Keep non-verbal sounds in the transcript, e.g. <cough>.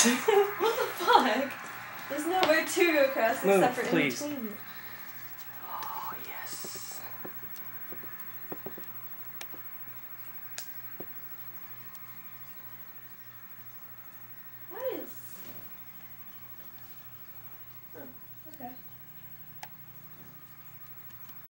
<laughs> what the fuck? There's nowhere to go across Move, except for please. in between.